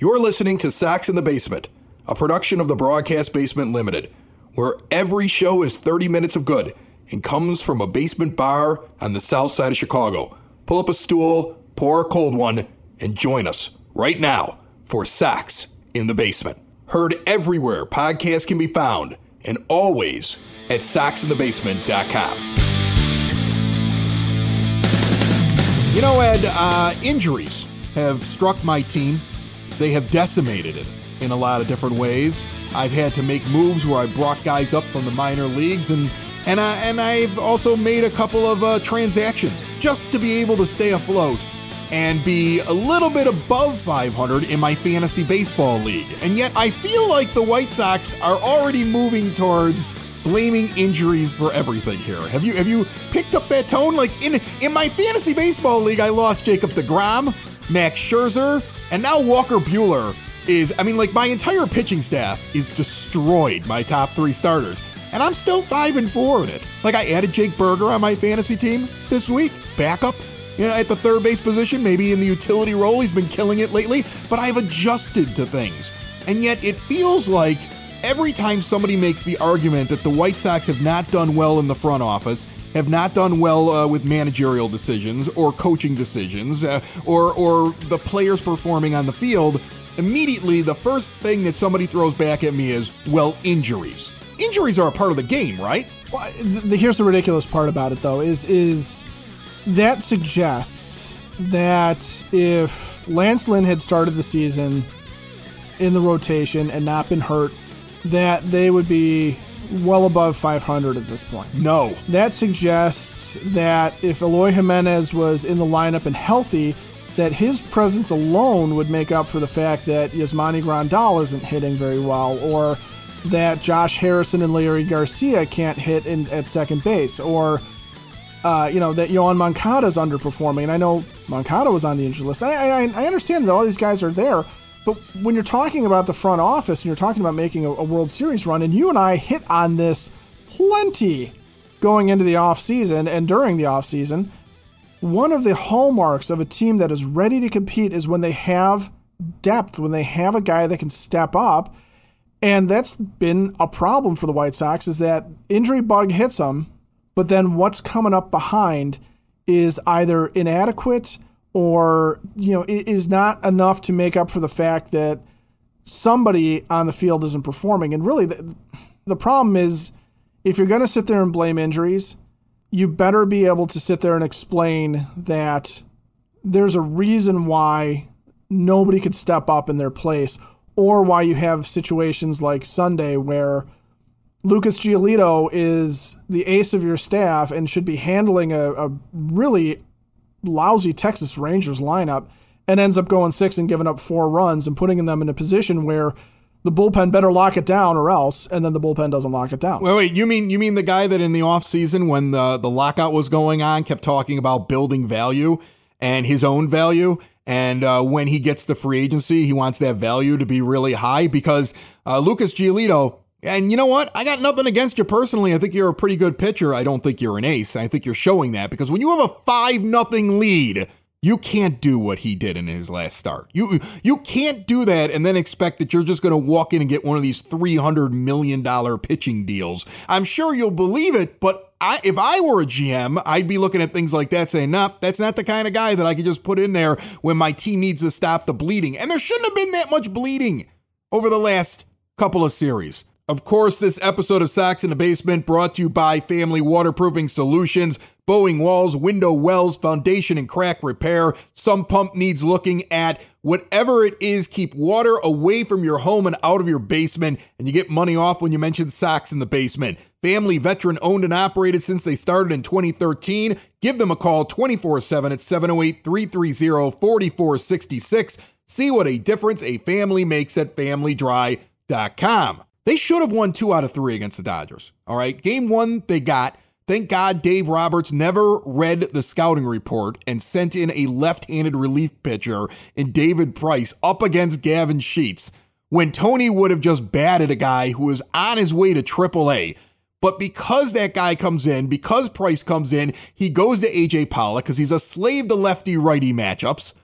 You're listening to Sox in the Basement, a production of the Broadcast Basement Limited, where every show is 30 minutes of good and comes from a basement bar on the south side of Chicago. Pull up a stool, pour a cold one, and join us right now for Sox in the Basement. Heard everywhere podcasts can be found and always at soxinthebasement.com. You know, Ed, uh, injuries have struck my team. They have decimated it in a lot of different ways. I've had to make moves where I brought guys up from the minor leagues, and and I and I've also made a couple of uh, transactions just to be able to stay afloat and be a little bit above 500 in my fantasy baseball league. And yet, I feel like the White Sox are already moving towards blaming injuries for everything here. Have you have you picked up that tone? Like in in my fantasy baseball league, I lost Jacob DeGrom, Max Scherzer, and now Walker Buehler is. I mean, like my entire pitching staff is destroyed. My top three starters. And I'm still five and four in it. Like I added Jake Burger on my fantasy team this week, backup, you know, at the third base position, maybe in the utility role. He's been killing it lately, but I've adjusted to things. And yet it feels like every time somebody makes the argument that the White Sox have not done well in the front office, have not done well uh, with managerial decisions or coaching decisions, uh, or or the players performing on the field, immediately the first thing that somebody throws back at me is, well, injuries. Injuries are a part of the game, right? Well, the, here's the ridiculous part about it, though, is is that suggests that if Lance Lynn had started the season in the rotation and not been hurt that they would be well above 500 at this point. No. That suggests that if Eloy Jimenez was in the lineup and healthy, that his presence alone would make up for the fact that Yasmani Grandal isn't hitting very well, or that Josh Harrison and Leury Garcia can't hit in, at second base, or uh, you know that Yoan Moncada is underperforming. And I know Moncada was on the injury list. I, I, I understand that all these guys are there, but when you're talking about the front office and you're talking about making a, a World Series run, and you and I hit on this plenty going into the offseason and during the offseason, one of the hallmarks of a team that is ready to compete is when they have depth, when they have a guy that can step up. And that's been a problem for the White Sox is that injury bug hits them, but then what's coming up behind is either inadequate or you know it is not enough to make up for the fact that somebody on the field isn't performing. And really the, the problem is if you're going to sit there and blame injuries you better be able to sit there and explain that there's a reason why nobody could step up in their place or why you have situations like Sunday where Lucas Giolito is the ace of your staff and should be handling a, a really lousy Texas Rangers lineup and ends up going six and giving up four runs and putting them in a position where the bullpen better lock it down or else, and then the bullpen doesn't lock it down. Wait, wait, you mean you mean the guy that in the offseason when the the lockout was going on kept talking about building value and his own value, and uh, when he gets the free agency, he wants that value to be really high because uh, Lucas Giolito and you know what? I got nothing against you personally. I think you're a pretty good pitcher. I don't think you're an ace. I think you're showing that because when you have a 5 nothing lead, you can't do what he did in his last start. You you can't do that and then expect that you're just going to walk in and get one of these 300 million dollar pitching deals. I'm sure you'll believe it, but I, if I were a GM, I'd be looking at things like that saying, "Nah, that's not the kind of guy that I could just put in there when my team needs to stop the bleeding." And there shouldn't have been that much bleeding over the last couple of series. Of course, this episode of Sox in the Basement brought to you by Family Waterproofing Solutions, bowing walls, window wells, foundation and crack repair. Some pump needs looking at. Whatever it is, keep water away from your home and out of your basement, and you get money off when you mention Sox in the Basement. Family veteran owned and operated since they started in 2013. Give them a call 24 7 at 708 330 4466. See what a difference a family makes at familydry.com. They should have won two out of three against the Dodgers. All right. Game one, they got. Thank God Dave Roberts never read the scouting report and sent in a left handed relief pitcher in David Price up against Gavin Sheets when Tony would have just batted a guy who was on his way to AAA. But because that guy comes in, because Price comes in, he goes to AJ Pollock because he's a slave to lefty righty matchups.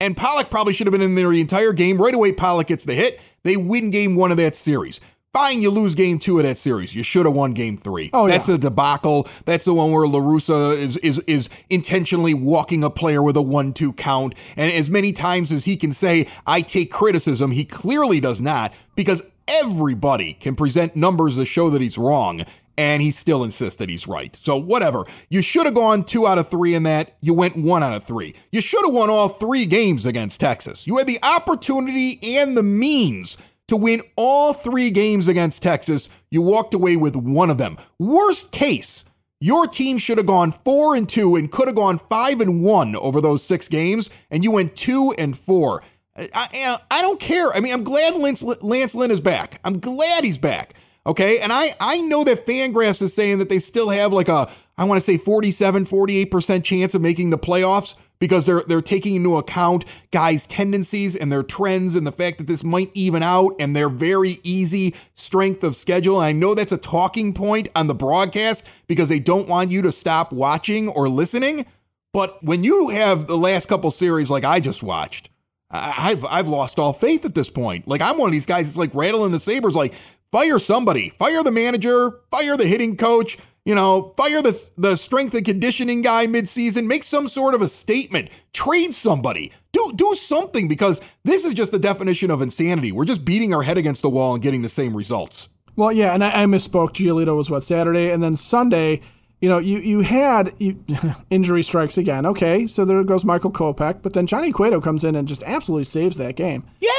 And Pollock probably should have been in there the entire game. Right away, Pollock gets the hit. They win game one of that series. Fine, you lose game two of that series. You should have won game three. Oh, That's yeah. a debacle. That's the one where LaRussa is is is intentionally walking a player with a one-two count. And as many times as he can say, I take criticism, he clearly does not, because everybody can present numbers to show that he's wrong. And he still insists that he's right. So, whatever. You should have gone two out of three in that. You went one out of three. You should have won all three games against Texas. You had the opportunity and the means to win all three games against Texas. You walked away with one of them. Worst case, your team should have gone four and two and could have gone five and one over those six games, and you went two and four. I, I, I don't care. I mean, I'm glad Lance, Lance Lynn is back. I'm glad he's back. Okay. And I, I know that Fangraphs is saying that they still have like a, I want to say 47, 48% chance of making the playoffs because they're they're taking into account guys' tendencies and their trends and the fact that this might even out and their very easy strength of schedule. And I know that's a talking point on the broadcast because they don't want you to stop watching or listening. But when you have the last couple series like I just watched, I've I've lost all faith at this point. Like I'm one of these guys that's like rattling the sabers, like fire somebody, fire the manager, fire the hitting coach, you know, fire the the strength and conditioning guy midseason, make some sort of a statement, trade somebody, do do something because this is just the definition of insanity. We're just beating our head against the wall and getting the same results. Well, yeah, and I, I misspoke. Giolito was what Saturday, and then Sunday. You know, you you had you, injury strikes again. Okay, so there goes Michael Kopech, but then Johnny Cueto comes in and just absolutely saves that game. Yeah.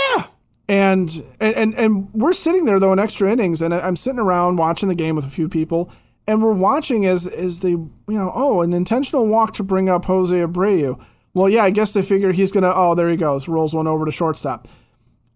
And and and we're sitting there though in extra innings, and I'm sitting around watching the game with a few people, and we're watching as as they you know oh an intentional walk to bring up Jose Abreu. Well, yeah, I guess they figure he's gonna oh there he goes rolls one over to shortstop,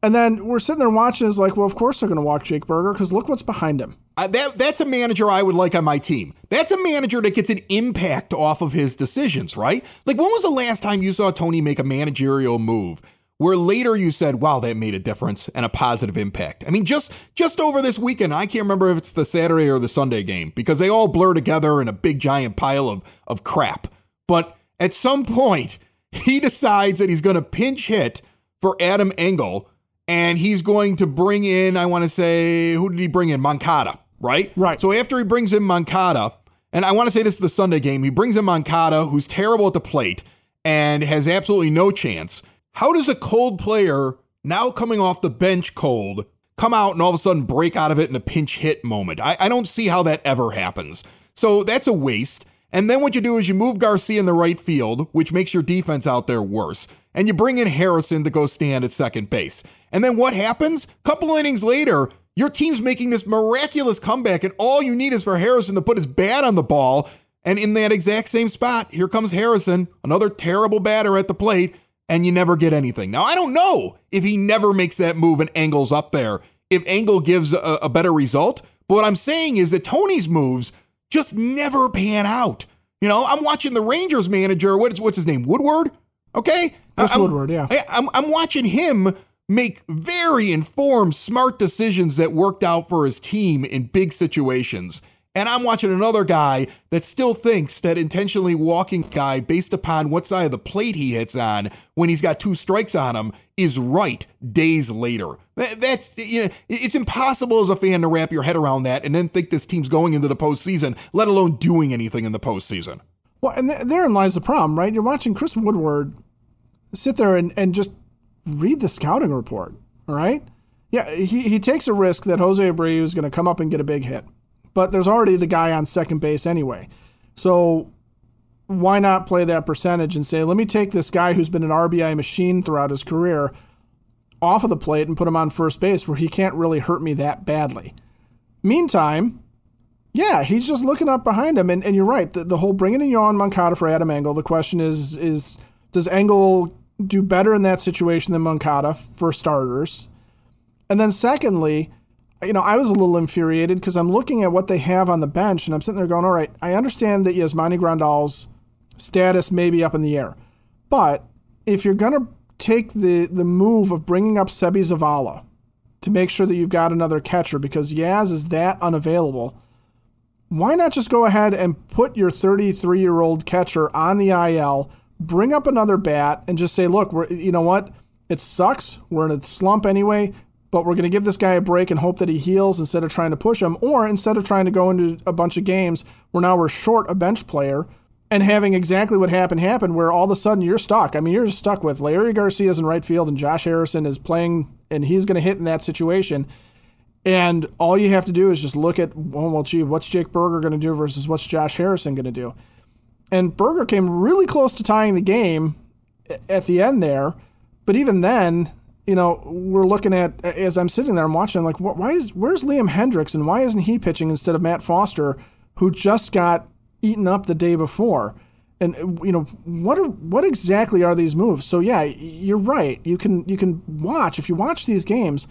and then we're sitting there watching. It's like well of course they're gonna walk Jake Burger because look what's behind him. Uh, that that's a manager I would like on my team. That's a manager that gets an impact off of his decisions, right? Like when was the last time you saw Tony make a managerial move where later you said, "Wow, that made a difference and a positive impact"? I mean, just just over this weekend, I can't remember if it's the Saturday or the Sunday game because they all blur together in a big giant pile of of crap. But at some point, he decides that he's going to pinch hit for Adam Engel and he's going to bring in, I want to say, who did he bring in? Moncada, right? Right. So after he brings in Moncada, and I want to say this is the Sunday game, he brings in Moncada, who's terrible at the plate and has absolutely no chance. How does a cold player, now coming off the bench cold, come out and all of a sudden break out of it in a pinch hit moment? I, I don't see how that ever happens. So that's a waste. And then what you do is you move Garcia in the right field, which makes your defense out there worse. And you bring in Harrison to go stand at second base. And then what happens? Couple innings later, your team's making this miraculous comeback, and all you need is for Harrison to put his bat on the ball. And in that exact same spot, here comes Harrison, another terrible batter at the plate, and you never get anything. Now, I don't know if he never makes that move and Engel's up there, if Angle gives a, a better result. But what I'm saying is that Tony's moves just never pan out. You know, I'm watching the Rangers manager. What's what's his name? Woodward. Okay, Chris I'm- Woodward, yeah. I, I'm I'm watching him make very informed, smart decisions that worked out for his team in big situations. And I'm watching another guy that still thinks that intentionally walking guy based upon what side of the plate he hits on when he's got two strikes on him is right days later. That, that's you know it's impossible as a fan to wrap your head around that and then think this team's going into the postseason, let alone doing anything in the postseason. Well, and th- therein lies the problem, right? You're watching Chris Woodward sit there and, and just read the scouting report, all right? Yeah, he, he takes a risk that Jose Abreu is going to come up and get a big hit, but there's already the guy on second base anyway. So why not play that percentage and say, let me take this guy who's been an RBI machine throughout his career off of the plate and put him on first base where he can't really hurt me that badly. Meantime, yeah, he's just looking up behind him, and, and you're right. The, the whole bringing in Yoan Moncada for Adam Engel. The question is is does Engel do better in that situation than Moncada for starters? And then secondly, you know, I was a little infuriated because I'm looking at what they have on the bench, and I'm sitting there going, all right, I understand that Yasmani Grandal's status may be up in the air, but if you're gonna take the the move of bringing up Seby Zavala to make sure that you've got another catcher because Yaz is that unavailable why not just go ahead and put your 33 year old catcher on the IL, bring up another bat and just say, look, we're, you know what? It sucks. We're in a slump anyway, but we're going to give this guy a break and hope that he heals instead of trying to push him. Or instead of trying to go into a bunch of games where now we're short a bench player and having exactly what happened happen, where all of a sudden you're stuck. I mean, you're stuck with Leury Garcia's in right field and Josh Harrison is playing and he's going to hit in that situation. And all you have to do is just look at, well, well gee, what's Jake Burger going to do versus what's Josh Harrison going to do? And Burger came really close to tying the game at the end there. But even then, you know, we're looking at as I'm sitting there, I'm watching. I'm like, why is where's Liam Hendriks and why isn't he pitching instead of Matt Foster, who just got eaten up the day before? And you know, what are what exactly are these moves? So yeah, you're right. You can you can watch if you watch these games,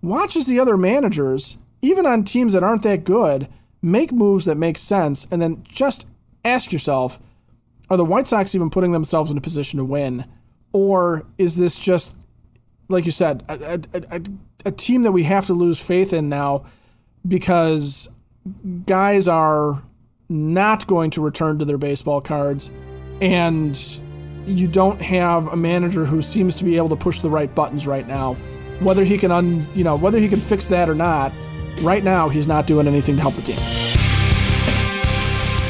watch as the other managers, even on teams that aren't that good, make moves that make sense, and then just ask yourself, are the White Sox even putting themselves in a position to win? Or is this just, like you said, a, a, a, a team that we have to lose faith in now because guys are not going to return to their baseball cards and you don't have a manager who seems to be able to push the right buttons right now. Whether he can un, you know, whether he can fix that or not, right now he's not doing anything to help the team.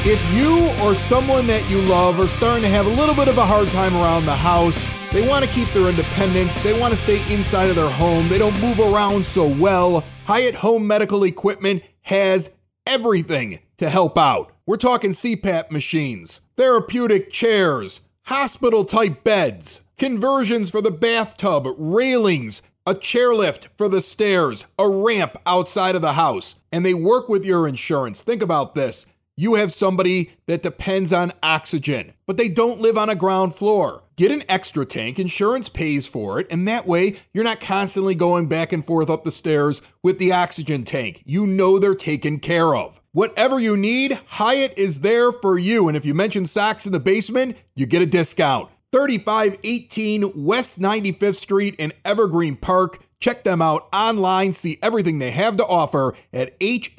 If you or someone that you love are starting to have a little bit of a hard time around the house, they want to keep their independence, they want to stay inside of their home, they don't move around so well, Hyatt Home Medical Equipment has everything to help out. We're talking CPAP machines, therapeutic chairs, hospital type beds, conversions for the bathtub, railings, a chairlift for the stairs, a ramp outside of the house, and they work with your insurance. Think about this you have somebody that depends on oxygen, but they don't live on a ground floor. Get an extra tank, insurance pays for it, and that way you're not constantly going back and forth up the stairs with the oxygen tank. You know they're taken care of. Whatever you need, Hyatt is there for you. And if you mention Sox in the basement, you get a discount. 3518 West 95th Street in Evergreen Park. Check them out online, see everything they have to offer at hhme.com.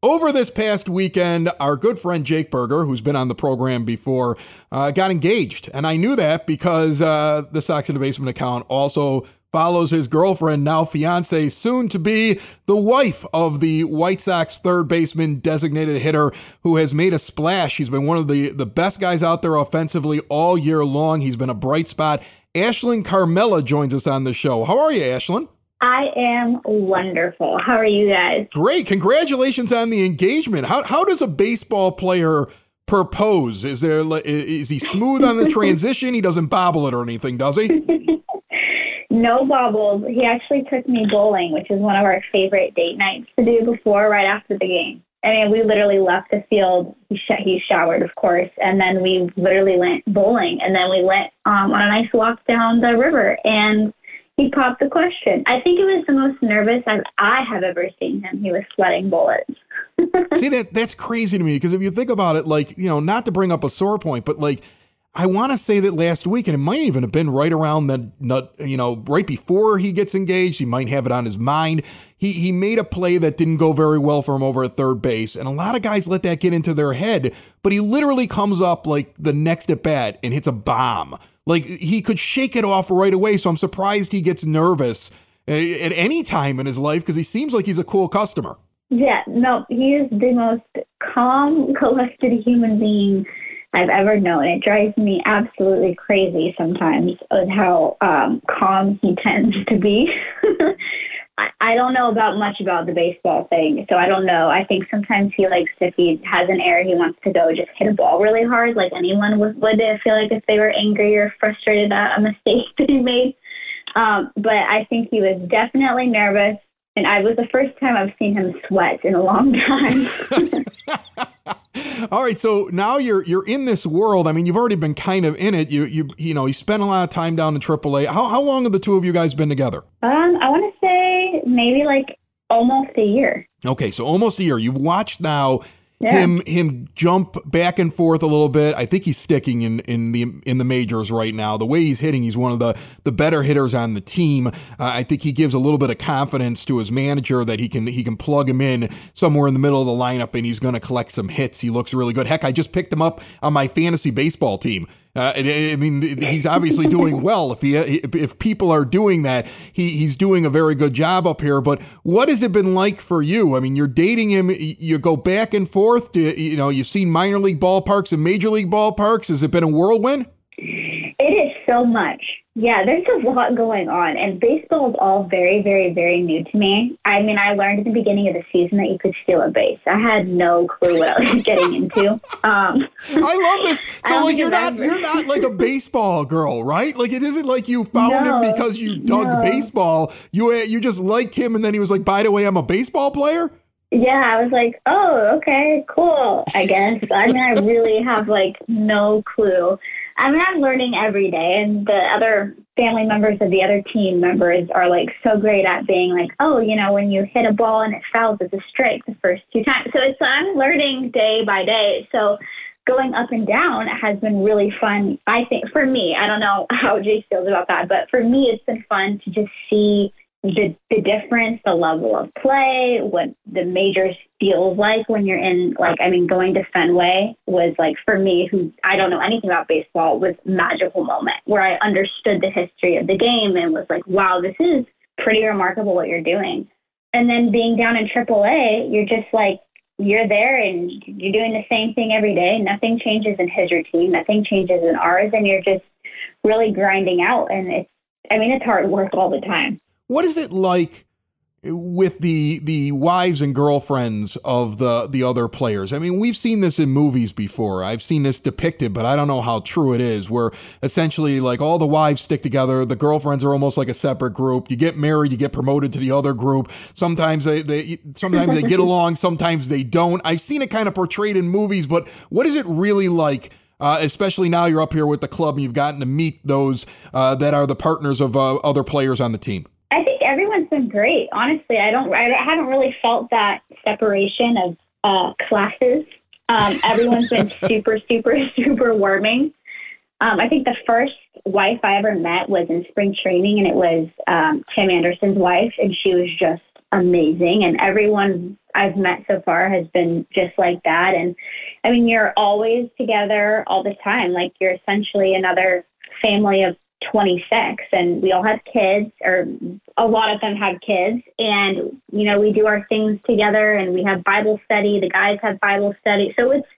Over this past weekend, our good friend Jake Burger, who's been on the program before, uh, got engaged. And I knew that because uh, the Sox in the Basement account also follows his girlfriend, now fiance, soon to be the wife of the White Sox third baseman designated hitter who has made a splash. He's been one of the, the best guys out there offensively all year long. He's been a bright spot. Ashlyn Carmela joins us on the show. How are you, Ashlyn? I am wonderful. How are you guys? Great. Congratulations on the engagement. How how does a baseball player propose? Is there is he smooth on the transition? he doesn't bobble it or anything, does he? no bobbles. He actually took me bowling, which is one of our favorite date nights to do before right after the game. I mean, we literally left the field. He, sh- he showered, of course, and then we literally went bowling, and then we went um, on a nice walk down the river. And he popped the question. I think it was the most nervous I've, I have ever seen him. He was sweating bullets. See that that's crazy to me because if you think about it, like you know, not to bring up a sore point, but like I want to say that last week, and it might even have been right around the, nut you know, right before he gets engaged. He might have it on his mind. He he made a play that didn't go very well for him over at third base, and a lot of guys let that get into their head. But he literally comes up like the next at bat and hits a bomb. Like he could shake it off right away. So I'm surprised he gets nervous eh, at any time in his life because he seems like he's a cool customer. Yeah, no, he is the most calm, collected human being I've ever known. It drives me absolutely crazy sometimes with how um, calm he tends to be. I don't know about much about the baseball thing, so I don't know. I think sometimes he likes if he has an error, he wants to go just hit a ball really hard, like anyone would. Would I feel like if they were angry or frustrated at a mistake that he made? Um, but I think he was definitely nervous, and I was the first time I've seen him sweat in a long time. All right, so now you're you're in this world. I mean, you've already been kind of in it. You you you know, you spent a lot of time down in AAA. How how long have the two of you guys been together? Um, I want to maybe like almost a year. Okay, so almost a year. You've watched now Yeah. him him jump back and forth a little bit. I think he's sticking in in the in the majors right now. The way he's hitting, he's one of the the better hitters on the team. Uh, I think he gives a little bit of confidence to his manager that he can he can plug him in somewhere in the middle of the lineup and he's going to collect some hits. He looks really good. Heck, I just picked him up on my fantasy baseball team. Uh, and, I mean, he's obviously doing well. If he if people are doing that, he he's doing a very good job up here. But what has it been like for you? I mean, you're dating him. You go back and forth. Do, you know, you've seen minor league ballparks and major league ballparks. Has it been a whirlwind? It is so much. Yeah, there's a lot going on, and baseball is all very, very, very new to me. I mean, I learned at the beginning of the season that you could steal a base. I had no clue what I was getting into. Um, I love this. So, like, you're not you're not like a baseball girl, right? Like, it isn't like you found him because you dug no. baseball. You you just liked him, and then he was like, by the way, I'm a baseball player. yeah, I was like, oh, okay, cool, I guess. I mean, I really have like no clue. I mean, I'm learning every day, and the other family members of the other team members are like so great at being like, oh, you know, when you hit a ball and it fouls, it's a strike the first two times. So it's I'm learning day by day. So going up and down has been really fun. I think for me, I don't know how Jay feels about that, but for me, it's been fun to just see the the difference, the level of play, what the majors feels like when you're in like I mean going to Fenway was like for me who I don't know anything about baseball was magical moment where I understood the history of the game and was like, wow, this is pretty remarkable what you're doing. And then being down in AAA, you're just like you're there and you're doing the same thing every day. Nothing changes in his routine, nothing changes in ours, and you're just really grinding out. And it's I mean it's hard work all the time. What is it like with the the wives and girlfriends of the the other players? I mean, we've seen this in movies before. I've seen this depicted, but I don't know how true it is. Where essentially, like all the wives stick together, the girlfriends are almost like a separate group. You get married, you get promoted to the other group. Sometimes they they sometimes they get along, sometimes they don't. I've seen it kind of portrayed in movies, but what is it really like? Uh, especially now you're up here with the club and you've gotten to meet those uh, that are the partners of uh, other players on the team. I think everyone's been great. Honestly, I don't. I haven't really felt that separation of uh, classes. Um, everyone's been super, super, super warming. Um, I think the first wife I ever met was in spring training, and it was um, Tim Anderson's wife, and she was just amazing. And everyone I've met so far has been just like that. And I mean, you're always together all the time. Like you're essentially another family of 26 and we all have kids or a lot of them have kids. And you know we do our things together and we have bible study the guys have bible study. So it's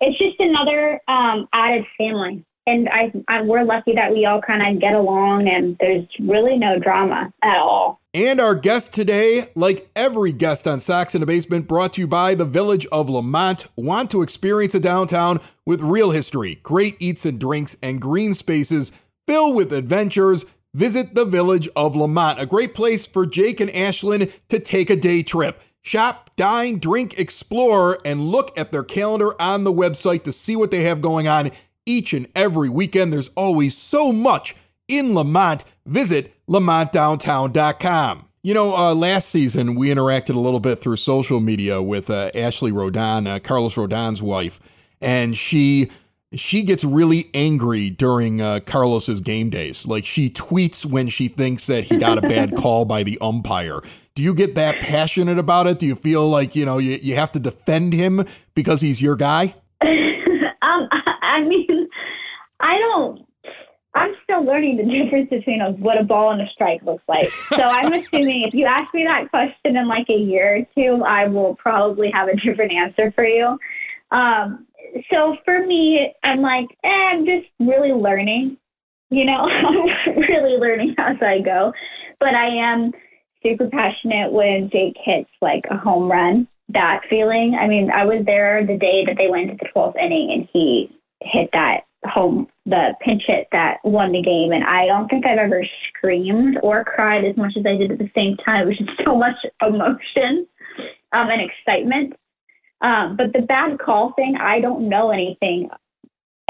it's just another um, added family. And I, I we're lucky that we all kind of get along and there's really no drama at all. And our guest today, like every guest on Sox in the Basement, brought to you by the Village of Lamont. Want to experience a downtown with real history, great eats and drinks, and green spaces filled with adventures? Visit the Village of Lamont, a great place for Jake and Ashlyn to take a day trip. Shop, dine, drink, explore, and look at their calendar on the website to see what they have going on each and every weekend. There's always so much in Lamont. Visit lamontdowntown.com. You know, uh, last season we interacted a little bit through social media with uh, Ashley Rodon, uh, Carlos Rodon's wife, and she she gets really angry during uh, Carlos's game days. Like she tweets when she thinks that he got a bad call by the umpire. Do you get that passionate about it? Do you feel like you know you, you have to defend him because he's your guy? um, I mean, I don't. I'm still learning the difference between a, what a ball and a strike looks like. So I'm assuming if you ask me that question in like a year or two, I will probably have a different answer for you. Um, so for me, I'm like, eh, I'm just really learning. You know, I'm really learning as I go. But I am super passionate when Jake hits like a home run. That feeling. I mean, I was there the day that they went to the 12th inning and he hit that home, the pinch hit that won the game. And I don't think I've ever screamed or cried as much as I did at the same time. It was just so much emotion um, and excitement. Um, but the bad call thing, I don't know anything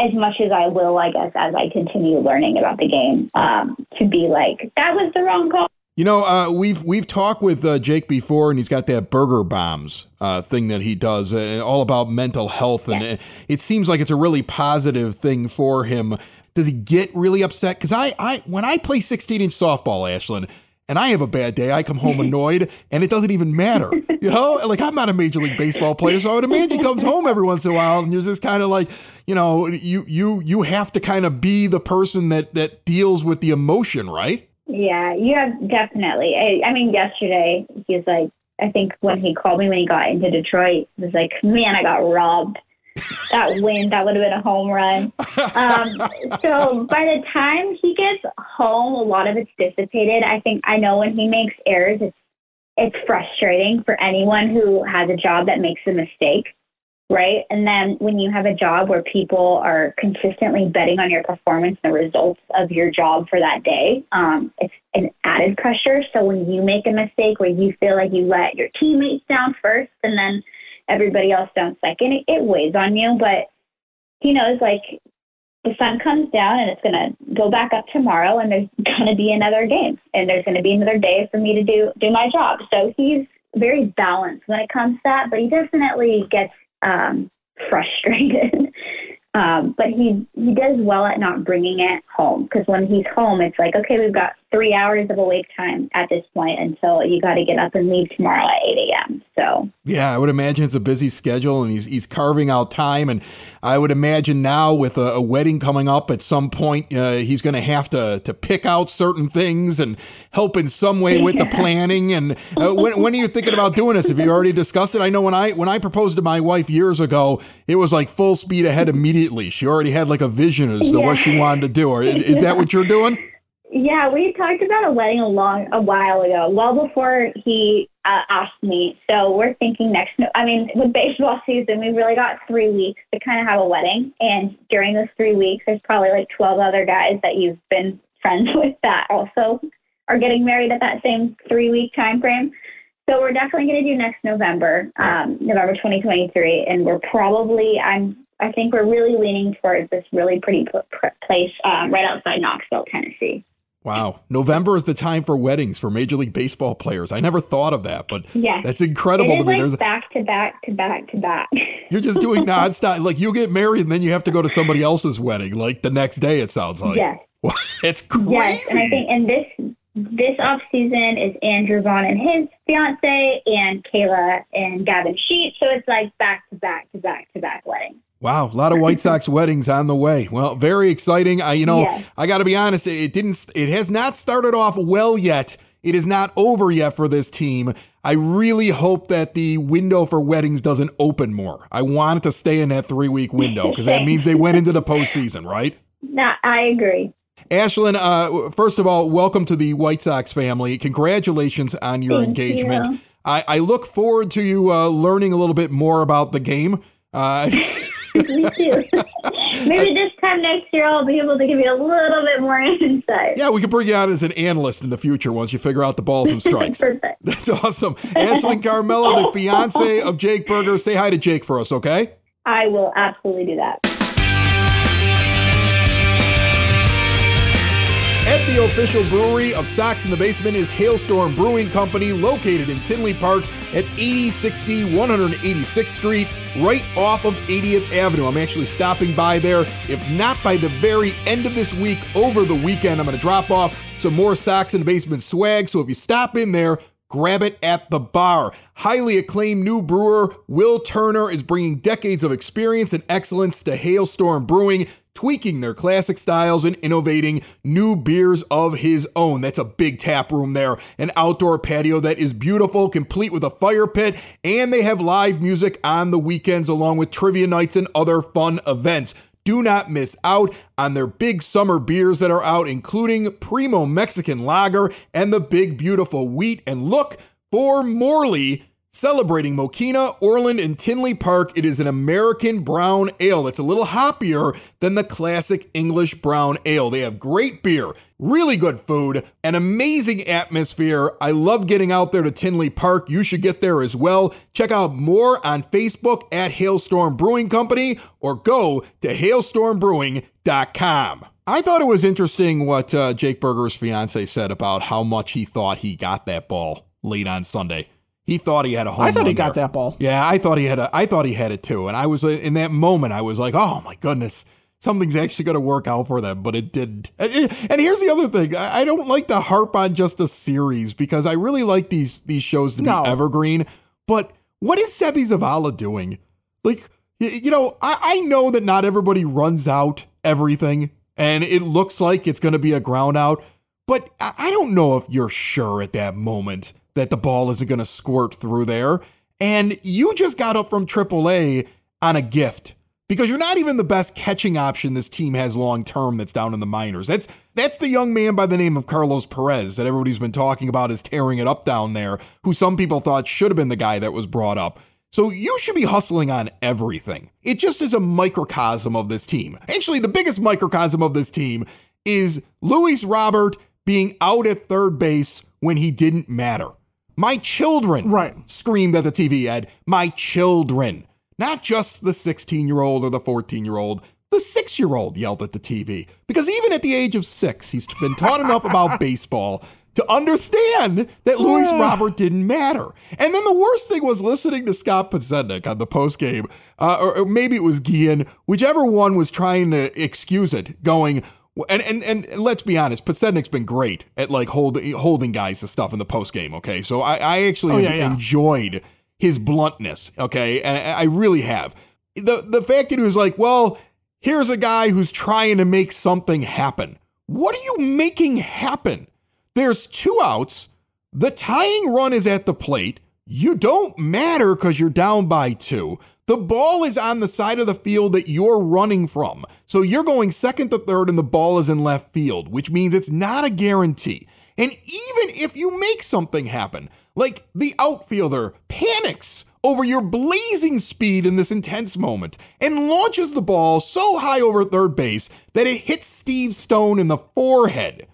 as much as I will, I guess, as I continue learning about the game um, to be like, that was the wrong call. You know, uh, we've we've talked with uh, Jake before, and he's got that burger bombs uh, thing that he does, uh, all about mental health, and it, it seems like it's a really positive thing for him. Does he get really upset? Because I, I, when I play 16 inch softball, Ashlyn, and I have a bad day, I come home annoyed, and it doesn't even matter. You know, like I'm not a major league baseball player, so I would imagine he comes home every once in a while, and you're just kind of like, you know, you you you have to kind of be the person that that deals with the emotion, right? Yeah, you have definitely. I, I mean, yesterday he's like, I think when he called me when he got into Detroit, he was like, "Man, I got robbed." That win, that would have been a home run. Um, so by the time he gets home, a lot of it's dissipated. I think I know when he makes errors, it's it's frustrating for anyone who has a job that makes a mistake right? And then when you have a job where people are consistently betting on your performance and the results of your job for that day, um, it's an added pressure. So when you make a mistake where you feel like you let your teammates down first and then everybody else down second, it, it weighs on you. But he knows like the sun comes down and it's going to go back up tomorrow and there's going to be another game and there's going to be another day for me to do do my job. So he's very balanced when it comes to that, but he definitely gets um, frustrated. um, but he he does well at not bringing it home because when he's home, it's like okay, we've got three hours of awake time at this point until you got to get up and leave tomorrow at 8 a.m. So yeah, I would imagine it's a busy schedule, and he's he's carving out time. And I would imagine now with a, a wedding coming up at some point, uh, he's going to have to to pick out certain things and help in some way with the planning. And uh, when when are you thinking about doing this? Have you already discussed it? I know when I when I proposed to my wife years ago, it was like full speed ahead immediately. She already had like a vision as to yeah. what she wanted to do. Or is, is that what you're doing? Yeah, we talked about a wedding a long a while ago, well before he uh, asked me. So we're thinking next. I mean, with baseball season, we really got three weeks to kind of have a wedding, and during those three weeks, there's probably like 12 other guys that you've been friends with that also are getting married at that same three week time frame. So we're definitely going to do next November, um, November 2023, and we're probably I'm I think we're really leaning towards this really pretty place um, right outside Knoxville, Tennessee. Wow. November is the time for weddings for Major League Baseball players. I never thought of that, but yes. that's incredible to me. Like There's back to back to back to back. You're just doing nonstop. Like you get married and then you have to go to somebody else's wedding, like the next day, it sounds like. Yes. it's crazy. Yes. And I think in this this off season is Andrew Vaughn and his fiance and Kayla and Gavin Sheet. So it's like back to back to back to back weddings. Wow, a lot of White Sox weddings on the way. Well, very exciting. I, you know, yes. I got to be honest. It, it didn't. It has not started off well yet. It is not over yet for this team. I really hope that the window for weddings doesn't open more. I want it to stay in that three week window because that means they went into the postseason, right? No, I agree. Ashlyn, uh, first of all, welcome to the White Sox family. Congratulations on your Thank engagement. You. I, I, look forward to you uh, learning a little bit more about the game. Uh, Me too. Maybe this time next year I'll be able to give you a little bit more insight. Yeah, we can bring you on as an analyst in the future once you figure out the balls and strikes. Perfect. That's awesome. Ashlyn Carmela, the fiance of Jake Burger. Say hi to Jake for us, okay? I will absolutely do that. At the official brewery of Sox in the Basement is Hailstorm Brewing Company, located in Tinley Park at 8060 186th Street, right off of 80th Avenue. I'm actually stopping by there. If not by the very end of this week, over the weekend, I'm going to drop off some more Sox in the Basement swag. So if you stop in there, grab it at the bar. Highly acclaimed new brewer Will Turner is bringing decades of experience and excellence to Hailstorm Brewing tweaking their classic styles and innovating new beers of his own. That's a big tap room there, an outdoor patio that is beautiful, complete with a fire pit, and they have live music on the weekends along with trivia nights and other fun events. Do not miss out on their big summer beers that are out, including Primo Mexican Lager and the Big Beautiful Wheat. And look for Morley Celebrating Mokena, Orland, and Tinley Park, it is an American brown ale that's a little hoppier than the classic English brown ale. They have great beer, really good food, an amazing atmosphere. I love getting out there to Tinley Park. You should get there as well. Check out more on Facebook at Hailstorm Brewing Company or go to hailstormbrewing.com. I thought it was interesting what uh, Jake Burger's fiance said about how much he thought he got that ball late on Sunday. He thought he had a home. I thought he run got there. that ball. Yeah, I thought he had a. I thought he had it too, and I was uh, in that moment. I was like, "Oh my goodness, something's actually going to work out for them," but it didn't. And, here's the other thing: I I don't like to harp on just a series because I really like these these shows to be No. evergreen. But what is Seby Zavala doing? Like, you know, I, I know that not everybody runs out everything, and it looks like it's going to be a ground out. But I don't know if you're sure at that moment that the ball isn't going to squirt through there. And you just got up from AAA on a gift because you're not even the best catching option this team has long term that's down in the minors. That's that's the young man by the name of Carlos Perez that everybody's been talking about is tearing it up down there, who some people thought should have been the guy that was brought up. So you should be hustling on everything. It just is a microcosm of this team. Actually, the biggest microcosm of this team is Luis Robert being out at third base when he didn't matter. My children Right. screamed at the TV, Ed. My children. Not just the 16 year old or the 14 year old. The six year old yelled at the TV. Because even at the age of six, he's been taught enough about baseball to understand that Luis Yeah. Robert didn't matter. And then the worst thing was listening to Scott Podsednik on the post game, uh, or, or maybe it was Guillen, whichever one was trying to excuse it, going, and, and and let's be honest, Podsednik's been great at like holding holding guys to stuff in the post game. Okay, so I, I actually Oh, have yeah, yeah. enjoyed his bluntness. Okay, and I I really have. The the fact that he was like, well, here's a guy who's trying to make something happen. What are you making happen? There's two outs. The tying run is at the plate. You don't matter because you're down by two. The ball is on the side of the field that you're running from. So you're going second to third and the ball is in left field, which means it's not a guarantee. And even if you make something happen, like the outfielder panics over your blazing speed in this intense moment and launches the ball so high over third base that it hits Steve Stone in the forehead.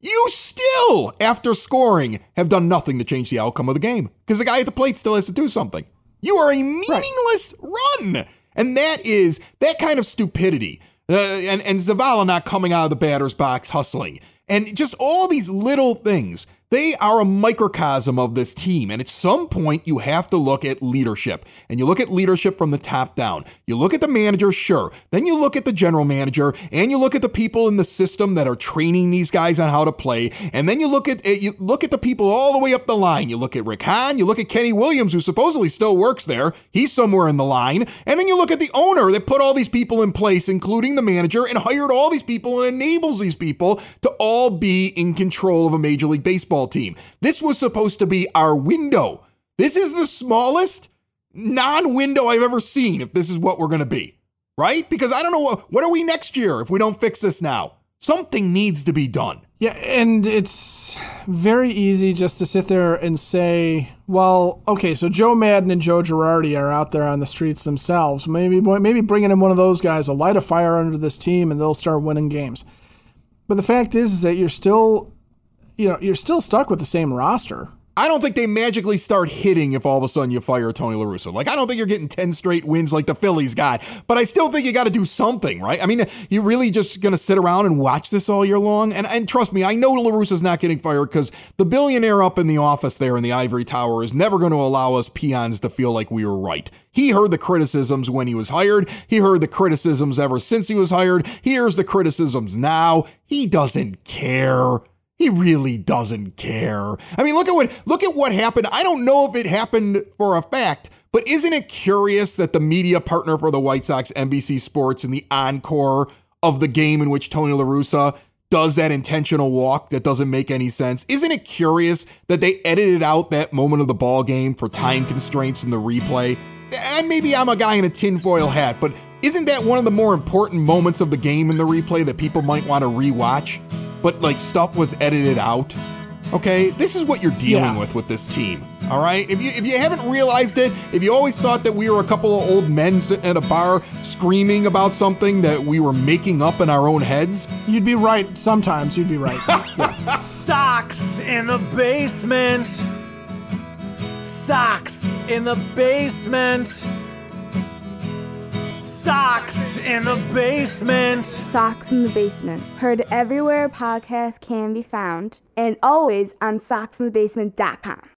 You still, after scoring, have done nothing to change the outcome of the game because the guy at the plate still has to do something. You are a meaningless run. And that is that kind of stupidity. Uh, and, and Zavala not coming out of the batter's box hustling. And just all these little things. They are a microcosm of this team. And at some point, you have to look at leadership. And you look at leadership from the top down. You look at the manager, sure. Then you look at the general manager and you look at the people in the system that are training these guys on how to play. And then you look at eh, you look at the people all the way up the line. You look at Rick Hahn, you look at Kenny Williams, who supposedly still works there. He's somewhere in the line. And then you look at the owner that put all these people in place, including the manager, and hired all these people and enables these people to all be in control of a Major League Baseball team. This was supposed to be our window. This is the smallest non window I've ever seen if this is what we're going to be, right? Because I don't know what, what are we next year if we don't fix this now? Something needs to be done. Yeah, and it's very easy just to sit there and say, well, okay, so Joe Maddon and Joe Girardi are out there on the streets themselves. Maybe maybe bringing in one of those guys will light a fire under this team and they'll start winning games. But the fact is, is that you're still, you know, you're still stuck with the same roster. I don't think they magically start hitting if all of a sudden you fire Tony La Russa. Like, I don't think you're getting 10 straight wins like the Phillies got, but I still think you got to do something, right? I mean, you really just going to sit around and watch this all year long? And, and trust me, I know La Russa's not getting fired because the billionaire up in the office there in the ivory tower is never going to allow us peons to feel like we were right. He heard the criticisms when he was hired. He heard the criticisms ever since he was hired. He hears the criticisms now. He doesn't care. He really doesn't care. I mean, look at what look at what happened. I don't know if it happened for a fact, but isn't it curious that the media partner for the White Sox, NBC Sports, in the encore of the game in which Tony La Russa does that intentional walk that doesn't make any sense? Isn't it curious that they edited out that moment of the ball game for time constraints in the replay? And maybe I'm a guy in a tinfoil hat, but isn't that one of the more important moments of the game in the replay that people might want to rewatch? But like stuff was edited out. Okay, this is what you're dealing Yeah. with with this team. All right, if you if you haven't realized it, if you always thought that we were a couple of old men sitting at a bar screaming about something that we were making up in our own heads, You'd be right sometimes. You'd be right. Yeah. Sox in the basement. Sox in the basement. Sox in the basement. Sox in the Basement. Heard everywhere podcasts can be found and always on soxinthebasement.com.